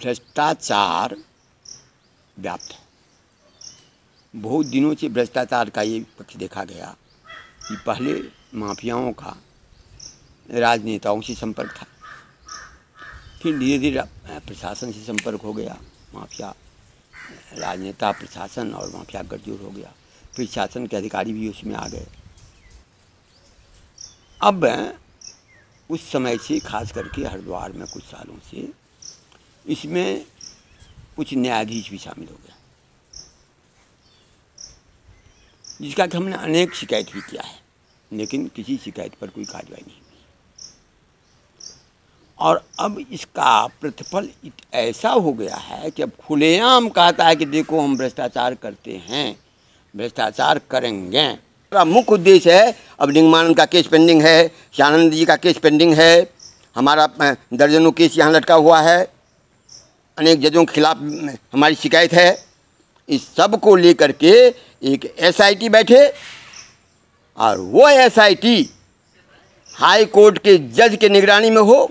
भ्रष्टाचार व्याप्त। है बहुत दिनों से भ्रष्टाचार का ये पक्ष देखा गया कि पहले माफियाओं का राजनेताओं से संपर्क था। फिर धीरे धीरे प्रशासन से संपर्क हो गया, माफिया, राजनेता, प्रशासन और माफिया गठजोड़ हो गया। फिर शासन के अधिकारी भी उसमें आ गए। अब उस समय से खास करके हरिद्वार में कुछ सालों से इसमें कुछ न्यायाधीश भी शामिल हो गया। जिसका कि हमने अनेक शिकायत भी किया है, लेकिन किसी शिकायत पर कोई कार्रवाई नहीं हुई। और अब इसका प्रतिफल ऐसा हो गया है कि अब खुलेआम कहता है कि देखो हम भ्रष्टाचार करते हैं, भ्रष्टाचार करेंगे। मुख्य उद्देश्य है, अब निगमानंद का केस पेंडिंग है श्यानंद जी का केस पेंडिंग है, हमारा दर्जनों केस यहाँ लटका हुआ है। अनेक जजों के खिलाफ हमारी शिकायत है। इस सबको लेकर के एक एसआईटी बैठे और वो एसआईटी हाई कोर्ट के जज के निगरानी में हो।